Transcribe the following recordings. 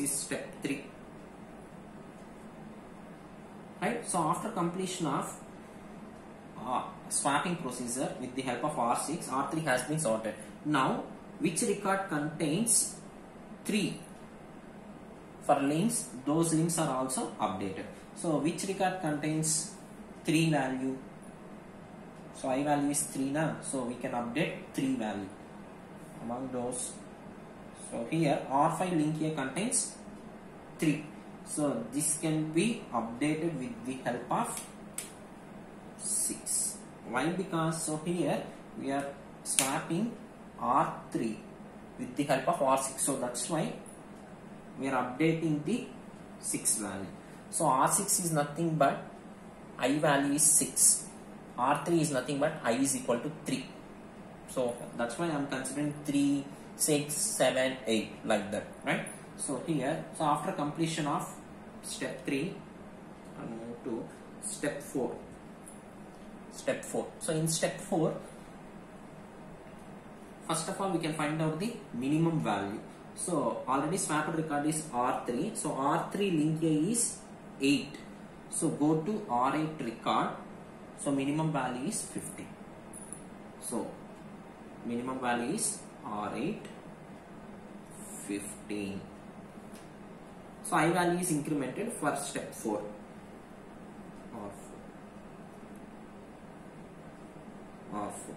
is step 3 right? So after completion of uh, swapping procedure with the help of R6 R3 has been sorted. Now which record contains 3 for links those links are also updated. So which record contains 3 value? So i value is 3 now so we can update 3 value. Among those so here R5 link here contains 3 so this can be updated with the help of 6 why? Because so here we are swapping R3 with the help of R6 so that's why we are updating the 6 value. So R6 is nothing but I value is 6 R3 is nothing but I is equal to 3 so that's why I'm considering 3 6 7 8 like that right? So here so after completion of step 3 I move to step 4 step 4 so in step 4 first of all we can find out the minimum value. So already swapped record is R3 so R3 link here is 8 so go to R8 record. So minimum value is 50 so minimum value is R8 15 so I value is incremented for step 4 R4 R4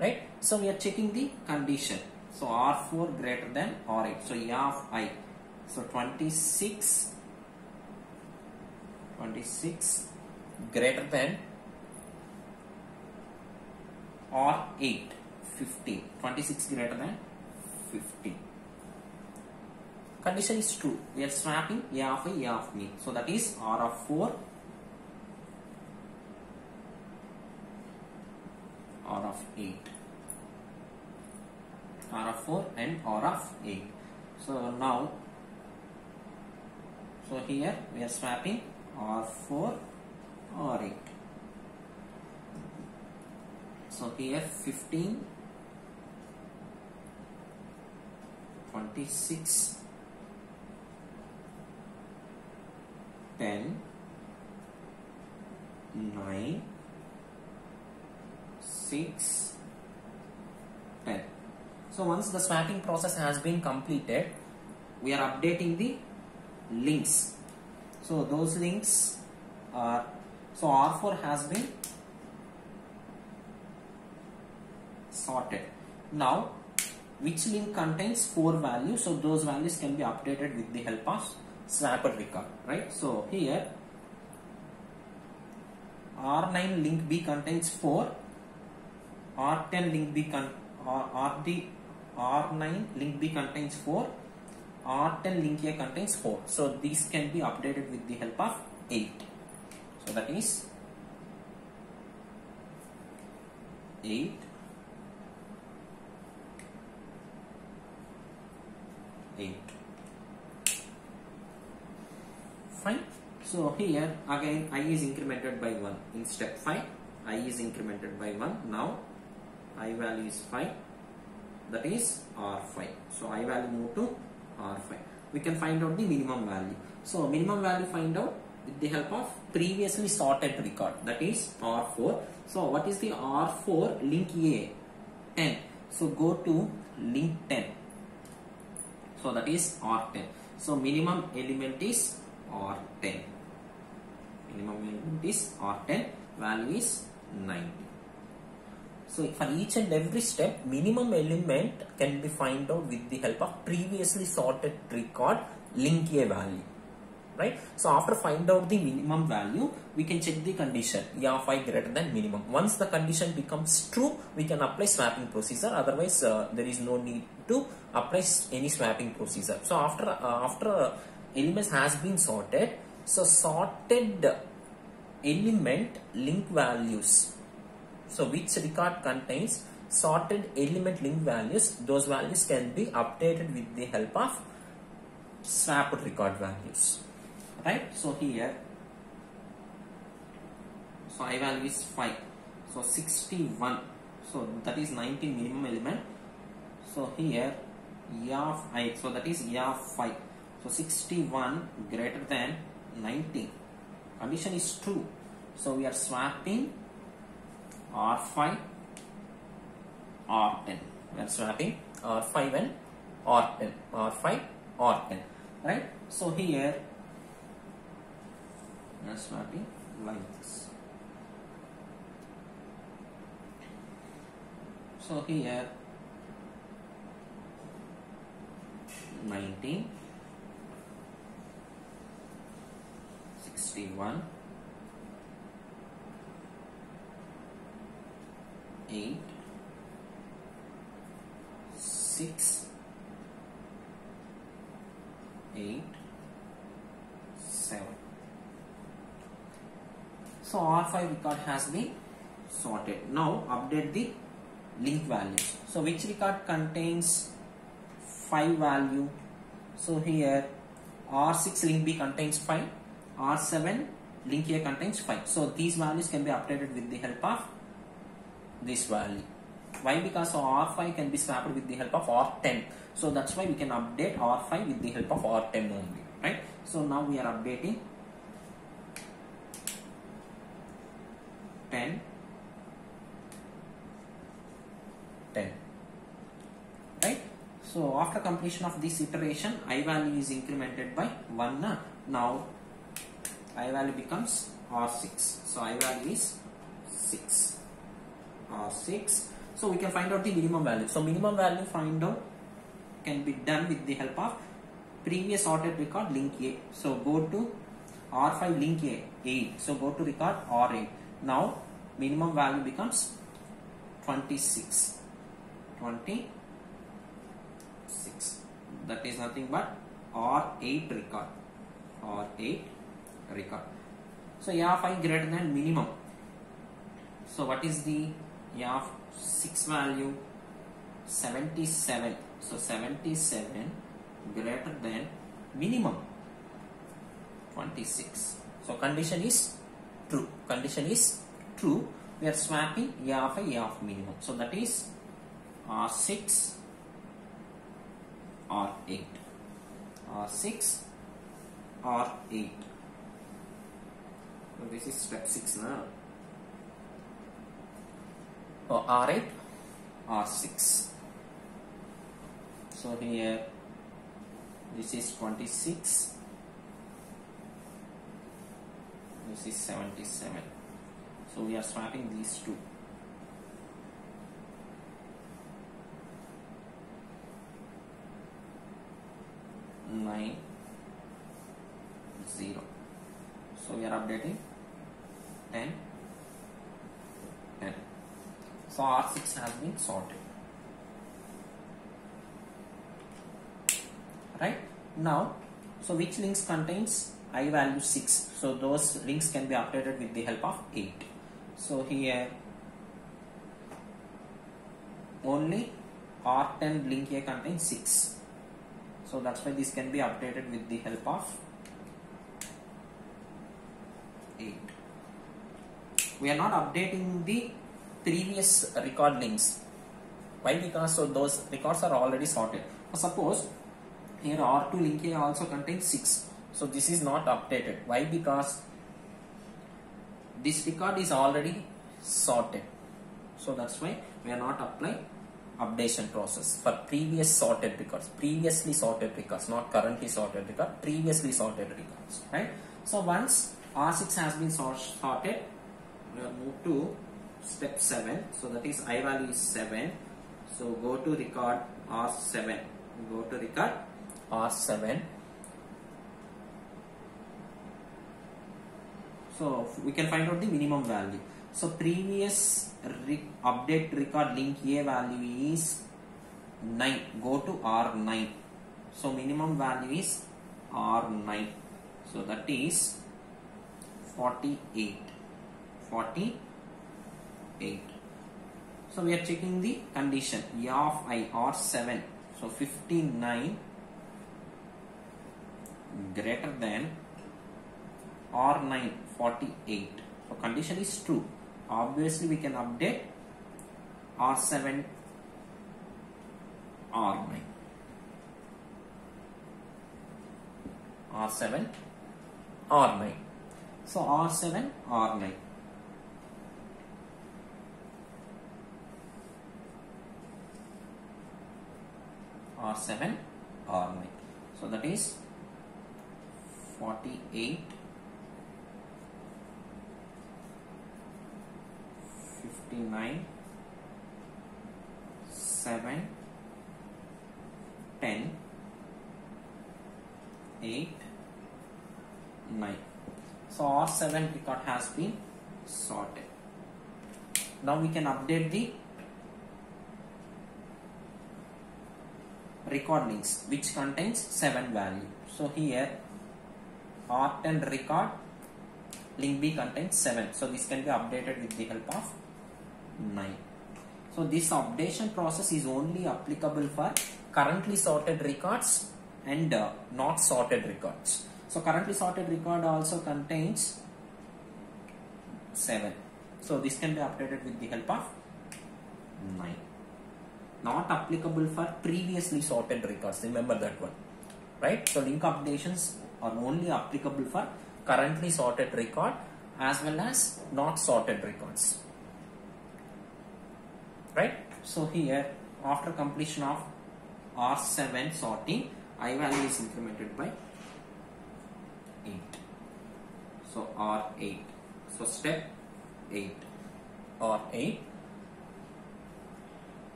right? So we are checking the condition. So R4 greater than R8 so A of I. So 26 26 greater than R8 15 26 greater than 15 condition is true. We are swapping A of I A of me so that is R of 4 R of 8 R of 4 and R of 8 so now so here we are swapping R4 R8 so here 15 26 10 9 6 10 so once the swapping process has been completed we are updating the links. So those links are so R4 has been sorted. Now which link contains four values. So those values can be updated with the help of swapper record right? So here R9 link B contains 4 R10 link B con R, RD R9 link B contains 4 R10 link A contains 4 so these can be updated with the help of 8 so that is 8 8 fine. So here again i is incremented by 1 in step 5 i is incremented by 1 now i value is 5 that is r5 so i value move to r5 we can find out the minimum value. So minimum value find out with the help of previously sorted record. That is r4 so what is the r4 link a? 10 so go to link 10 so that is r10 so minimum element is r10 minimum element is r10 value is 90 so for each and every step minimum element can be find out with the help of previously sorted record link a value right? So after find out the minimum value we can check the condition. A of i greater than minimum. Once the condition becomes true we can apply swapping procedure. Otherwise uh, there is no need to apply any swapping procedure. So after uh, after elements has been sorted so sorted element link values. So which record contains sorted element link values? Those values can be updated with the help of swapped record values right? So here so i value is 5 so 61 so that is 19 minimum element. So here e of i so that is e of 5 so 61 greater than 90 condition is true. So we are swapping r5 r10 we are swapping r5 and r10 r5 r10 right? So here are swapping like this. So here 19 61 8 6 8 7 so R5 record has been sorted. Now update the link values. So which record contains 5 value? So here R6 link B contains 5 R7 link A contains 5 so these values can be updated with the help of this value. Why? Because R5 can be swapped with the help of R10 so that's why we can update R5 with the help of R10 only right? So now we are updating 10 10 right? So after completion of this iteration i value is incremented by 1 na? now i value becomes r6 so i value is 6 r6 so we can find out the minimum value. So minimum value find out can be done with the help of previous sorted record link a. So go to r5 link a 8 so go to record r8 now minimum value becomes 26 26 that is nothing but R8 record. R8 record. So i greater than minimum. So what is the of 6 value? 77 so 77 greater than minimum. 26 so condition is true. Condition is true. We are swapping A of A of minimum so that is R6 R8 R6 R8 so this is step 6 now. Oh, R8 R6 so here this is 26 this is 77 so we are swapping these two. nine zero. So we are updating 10 10. So R6 has been sorted. Right now, so which links contains i value 6 so those links can be updated with the help of 8 so here only r10 link a contains 6 so that's why this can be updated with the help of 8 we are not updating the previous record links. Why? Because so those records are already sorted. Suppose here r2 link a also contains 6 so this is not updated. Why? Because this record is already sorted. So that's why we are not applying updation process for previous sorted records. Previously sorted records not currently sorted record previously sorted records right? So once r6 has been sorted we will move to step 7 so that is i value is 7 so go to record r7 go to record r7 so we can find out the minimum value. So previous re update record link a value is 9 go to r9 so minimum value is r9 so that is 48 48 so we are checking the condition. E of i r7 so 59 greater than r9 48 so condition is true. Obviously we can update R7 R9 R7 R9 so R7 R9 R7 R9 so that is 48 59 7 10 8 9 so R7 record has been sorted. Now we can update the record links which contains 7 value. So here R10 record link B contains 7 so this can be updated with the help of 9 so this updation process is only applicable for currently sorted records and uh, not sorted records. So currently sorted record also contains 7 so this can be updated with the help of 9 not applicable for previously sorted records. Remember that one. Right? So link updations are only applicable for currently sorted record as well as not sorted records right so here after completion of r7 sorting i value is incremented by 8 so r8 so step 8 r8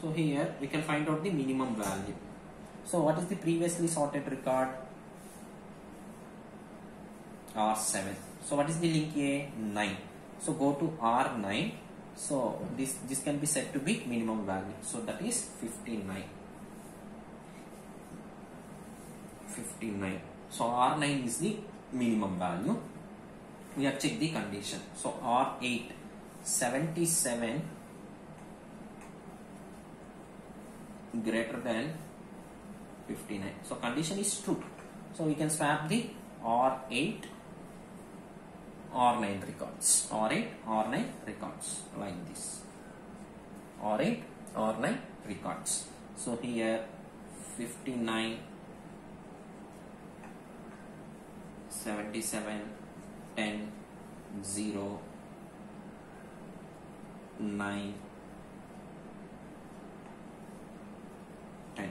so here we can find out the minimum value so what is the previously sorted record R7. So what is the link A? 9. So go to R9. So this, this can be said to be minimum value. So that is 59. 59. So R9 is the minimum value. We have checked the condition. So R8 77 greater than 59. So condition is true. So we can swap the R8 R9 records. R8 R9 records like this. R8 R9 records. So here 59 77 10 0 9 10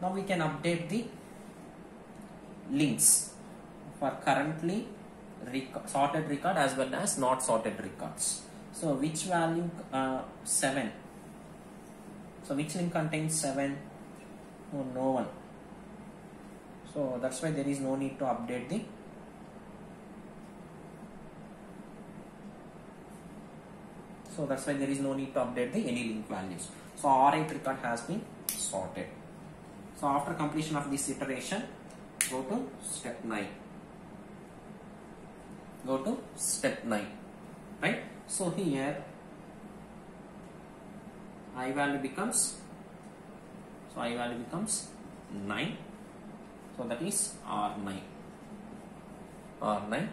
now we can update the links for currently rec- sorted record as well as not sorted records. So which value uh, 7 so which link contains 7 oh, no one. So that's why there is no need to update the so that's why there is no need to update the any link values. So r8 record has been sorted. So after completion of this iteration go to step 9 go to step 9 right? So here i value becomes so i value becomes 9 so that is r9 r9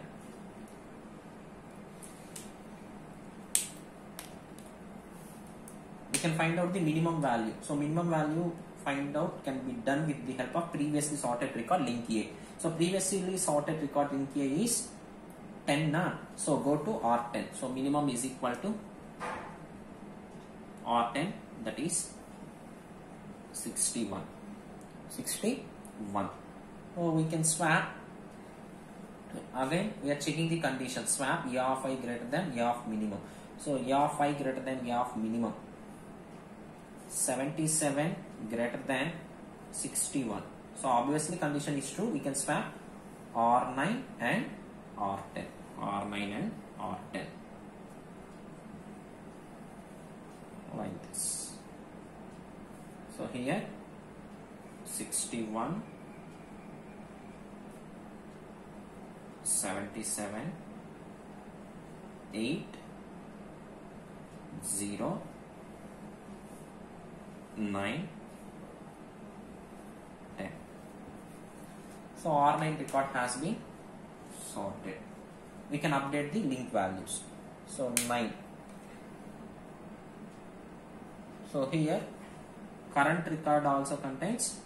we can find out the minimum value. So minimum value find out can be done with the help of previously sorted record link A. So previously sorted record link A is 10 na. So go to R10. So minimum is equal to R10 that is 61. 61. So we can swap. Again we are checking the condition. Swap A of i greater than A of minimum. So A of i greater than A of minimum. 77 greater than 61 so obviously condition is true we can swap r9 and r10 r9 and r10 like this. So here 61 77 8 0 9 10 so r9 record has been sorted we can update the link values. So 9 so here current record also contains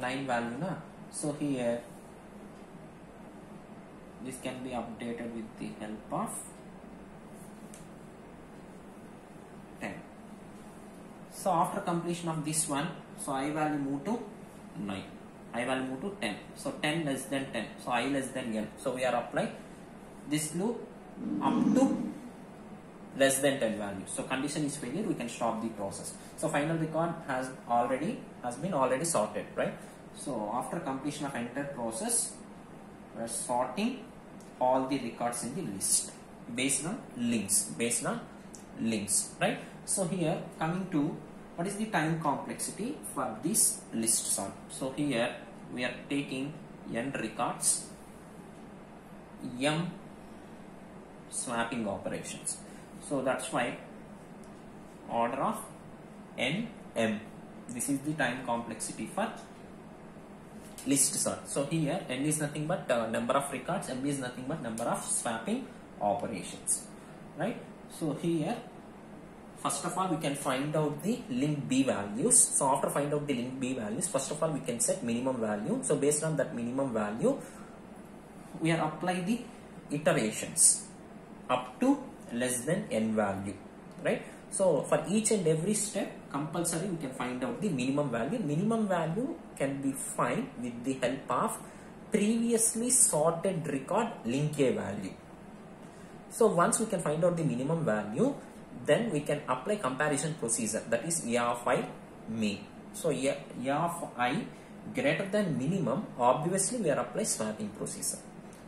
nine value na? So here this can be updated with the help of so after completion of this one so i value move to 9 i value move to 10 so 10 less than 10 so i less than n so we are applying this loop up to less than 10 value. So condition is failure. We can stop the process. So final record has already has been already sorted right? So after completion of entire process we are sorting all the records in the list based on links based on links right? So here coming to what is the time complexity for this list sort so here we are taking n records m swapping operations. So that's why order of n m. This is the time complexity for list sort so here n is nothing but uh, number of records m is nothing but number of swapping operations. Right? So here first of all we can find out the link b values. So after find out the link b values first of all we can set minimum value. So based on that minimum value we are apply the iterations up to less than n value right? So for each and every step compulsory we can find out the minimum value. Minimum value can be find with the help of previously sorted record link a value. So once we can find out the minimum value then we can apply comparison procedure. That is a of i mean so a, a of i greater than minimum obviously we are apply swapping procedure.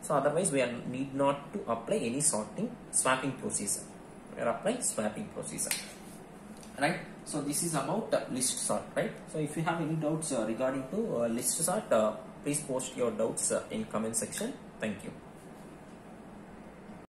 So otherwise we are need not to apply any sorting swapping procedure. We are applying swapping procedure. Right? So this is about uh, list sort right? So if you have any doubts uh, regarding to uh, list sort uh, please post your doubts uh, in comment section. Thank you